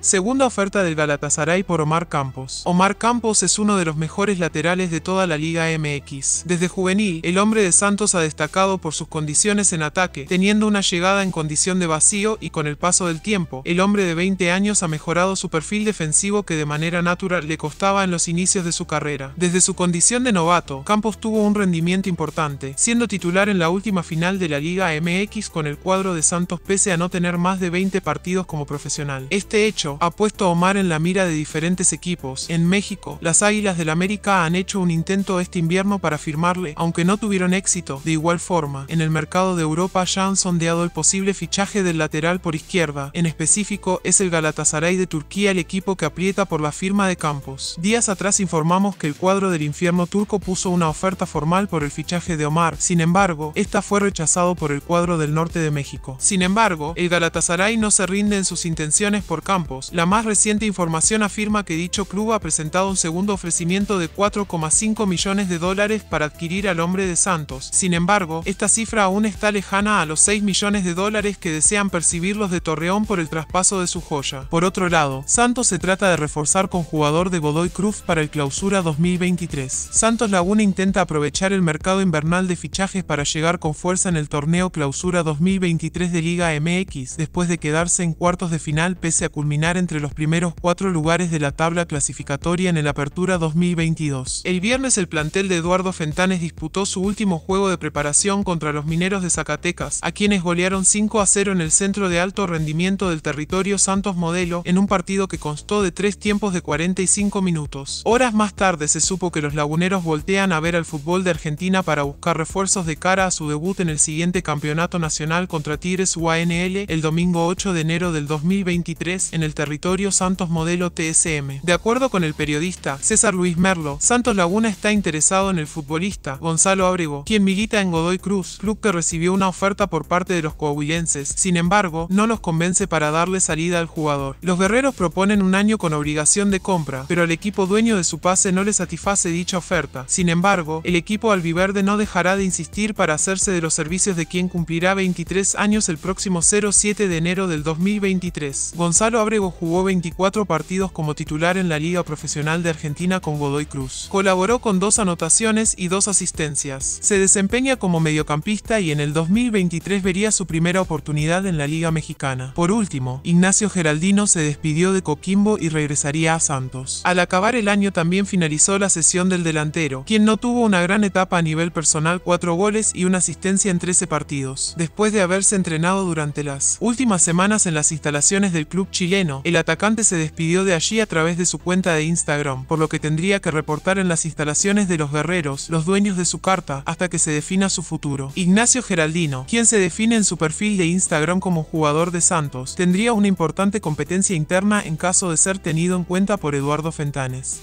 Segunda oferta del Galatasaray por Omar Campos. Omar Campos es uno de los mejores laterales de toda la Liga MX. Desde juvenil, el hombre de Santos ha destacado por sus condiciones en ataque, teniendo una llegada en condición de vacío y con el paso del tiempo, el hombre de 20 años ha mejorado su perfil defensivo que de manera natural le costaba en los inicios de su carrera. Desde su condición de novato, Campos tuvo un rendimiento importante, siendo titular en la última final de la Liga MX con el cuadro de Santos pese a no tener más de 20 partidos como profesional. Este hecho ha puesto a Omar en la mira de diferentes equipos. En México, las Águilas del América han hecho un intento este invierno para firmarle, aunque no tuvieron éxito. De igual forma, en el mercado de Europa ya han sondeado el posible fichaje del lateral por izquierda. En específico, es el Galatasaray de Turquía el equipo que aprieta por la firma de Campos. Días atrás informamos que el cuadro del infierno turco puso una oferta formal por el fichaje de Omar. Sin embargo, esta fue rechazado por el cuadro del norte de México. Sin embargo, el Galatasaray no se rinde en sus intenciones por Campos la más reciente información afirma que dicho club ha presentado un segundo ofrecimiento de 4,5 millones de dólares para adquirir al hombre de Santos. Sin embargo, esta cifra aún está lejana a los 6 millones de dólares que desean percibir los de Torreón por el traspaso de su joya. Por otro lado, Santos se trata de reforzar con jugador de Godoy Cruz para el clausura 2023. Santos Laguna intenta aprovechar el mercado invernal de fichajes para llegar con fuerza en el torneo clausura 2023 de Liga MX, después de quedarse en cuartos de final pese a culminar entre los primeros cuatro lugares de la tabla clasificatoria en el Apertura 2022. El viernes el plantel de Eduardo Fentanes disputó su último juego de preparación contra los mineros de Zacatecas, a quienes golearon 5 a 0 en el centro de alto rendimiento del territorio Santos Modelo, en un partido que constó de tres tiempos de 45 minutos. Horas más tarde se supo que los laguneros voltean a ver al fútbol de Argentina para buscar refuerzos de cara a su debut en el siguiente campeonato nacional contra Tigres UANL el domingo 8 de enero del 2023 en el territorio Santos Modelo TSM. De acuerdo con el periodista César Luis Merlo, Santos Laguna está interesado en el futbolista Gonzalo Abrego, quien milita en Godoy Cruz, club que recibió una oferta por parte de los coahuilenses. Sin embargo, no los convence para darle salida al jugador. Los guerreros proponen un año con obligación de compra, pero al equipo dueño de su pase no le satisface dicha oferta. Sin embargo, el equipo albiverde no dejará de insistir para hacerse de los servicios de quien cumplirá 23 años el próximo 07 de enero del 2023. Gonzalo Abrego jugó 24 partidos como titular en la Liga Profesional de Argentina con Godoy Cruz. Colaboró con dos anotaciones y dos asistencias. Se desempeña como mediocampista y en el 2023 vería su primera oportunidad en la Liga Mexicana. Por último, Ignacio Geraldino se despidió de Coquimbo y regresaría a Santos. Al acabar el año también finalizó la sesión del delantero, quien no tuvo una gran etapa a nivel personal, 4 goles y una asistencia en 13 partidos, después de haberse entrenado durante las últimas semanas en las instalaciones del club chileno el atacante se despidió de allí a través de su cuenta de Instagram, por lo que tendría que reportar en las instalaciones de los guerreros, los dueños de su carta, hasta que se defina su futuro. Ignacio Geraldino, quien se define en su perfil de Instagram como jugador de Santos, tendría una importante competencia interna en caso de ser tenido en cuenta por Eduardo Fentanes.